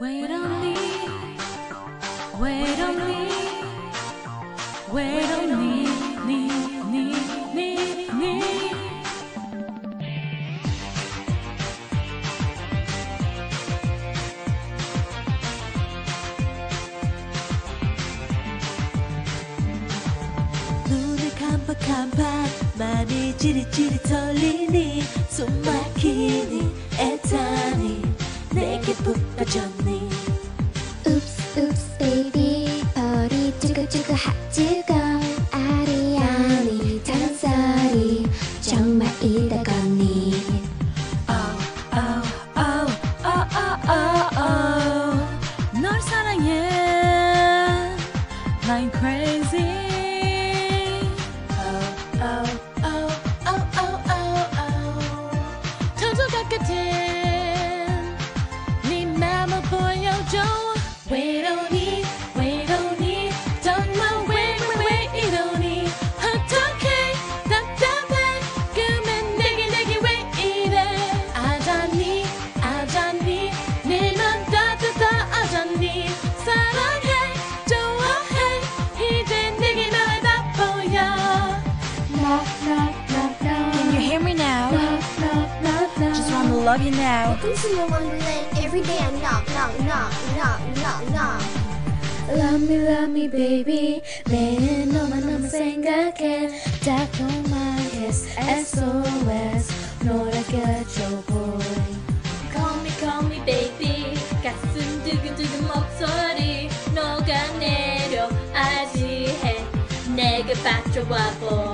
Wait on me, wait on me, wait on me, me, me, me, me. 눈을 깜빡깜빡 많이 털리니 숨막 즐거 하 즐거. 아리아니 잔소리. 정말 이다 거니. 어, 어, 어, 널 사랑해. I'm crazy. 저쪽 끝에 네 맘을 보여줘. 외로니 love you now Welcome to your wonderland. Every day I knock, knock, knock, knock, knock, knock. Love me, love me, baby. 매일 너만 너만 생각해. 달콤한 kiss, SOS. 노래겨줘, boy. Call me, call me, baby. 가슴 두근두근 목소리 녹아내려 아지해. 내게 빠져와, boy.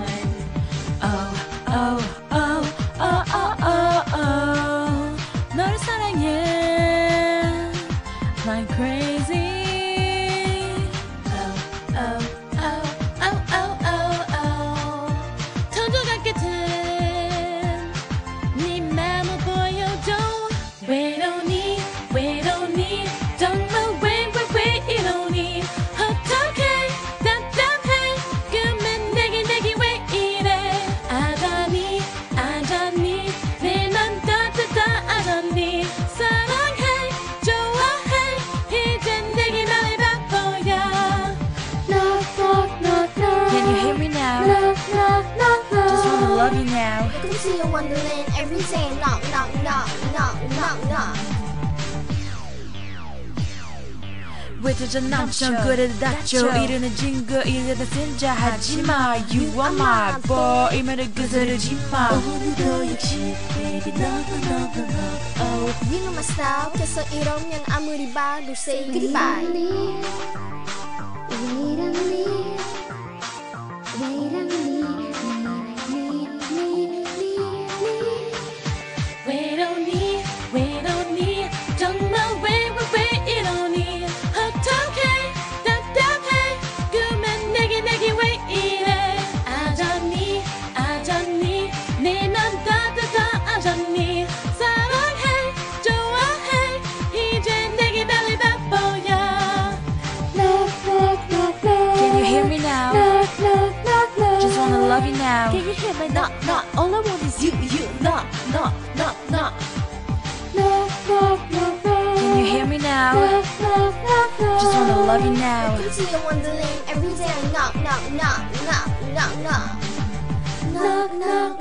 to your wonderland. Every day I knock, knock, knock, knock, knock, knock. 왜 저저 남처럼 그래도 닥쳐 이르는 증거 이르다 진짜 하지마 You are my boy 이말을 그스르지마 오늘도 역시 baby 너도 너도 너 Oh, you know my style. 그래서 이러면 아무리 봐도 say goodbye. Wait on me. wanna love you now Can you hear my knock, knock? All I want is you, you, knock, knock, knock, knock. Knock, knock, knock, knock. Can you hear me now? Knock, knock, knock, knock. Just wanna love you now to your wonderland. Every day I knock, knock, knock, knock, knock, knock. Knock, knock, knock, knock.